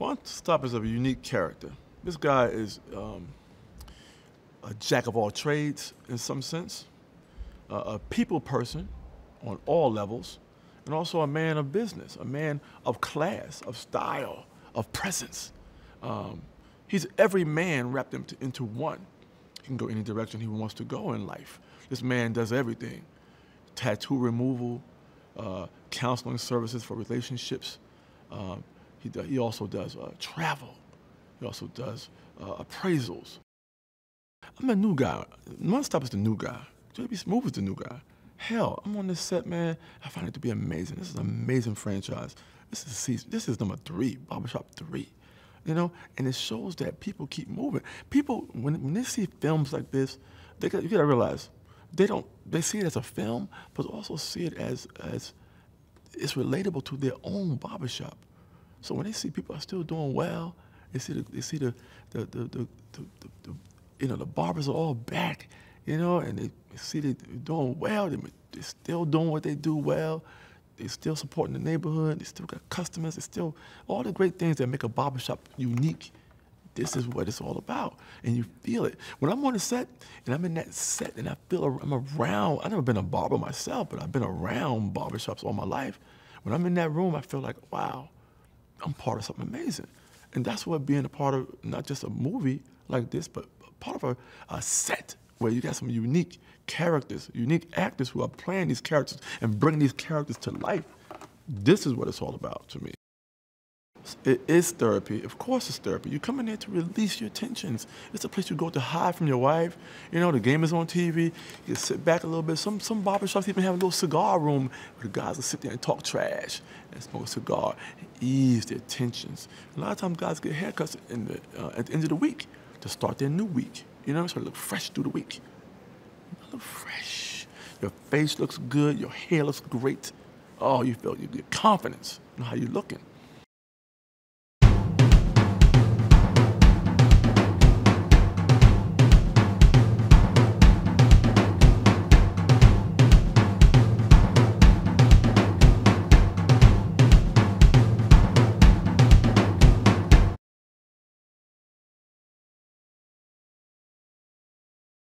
One Stop is a unique character. This guy is um, a jack of all trades in some sense, uh, a people person on all levels, and also a man of business, a man of class, of style, of presence. Um, he's every man wrapped into, into one. He can go any direction he wants to go in life. This man does everything tattoo removal, uh, counseling services for relationships. Um, he, do, he also does uh, travel. He also does uh, appraisals. I'm a new guy. One Stop is the new guy. JB Smoove is the new guy. Hell, I'm on this set, man. I find it to be amazing. This is an amazing franchise. This is season, this is number three, Barbershop three. You know, and it shows that people keep moving. People, when, when they see films like this, they you gotta realize they don't. They see it as a film, but also see it as as it's relatable to their own barbershop. So when they see people are still doing well, they see the, they see the the, the, the, the, the you know the barbers are all back, you know, and they see they are doing well. They, they're still doing what they do well. They're still supporting the neighborhood. They still got customers. They still all the great things that make a barbershop unique. This is what it's all about, and you feel it when I'm on the set and I'm in that set and I feel I'm around. I've never been a barber myself, but I've been around barbershops all my life. When I'm in that room, I feel like wow, I'm part of something amazing. And that's what being a part of not just a movie like this, but part of a, a set where you got some unique characters, unique actors who are playing these characters and bringing these characters to life. This is what it's all about to me. It is therapy. Of course it's therapy. You come in there to release your tensions. It's a place you go to hide from your wife. You know, the game is on TV. You sit back a little bit. Some some barbershops even have a little cigar room where the guys will sit there and talk trash and smoke a cigar and ease their tensions. A lot of times guys get haircuts in the, uh, at the end of the week to start their new week. You know, so look fresh through the week. You look fresh. Your face looks good. Your hair looks great. Oh, you feel your confidence. You know how you're looking.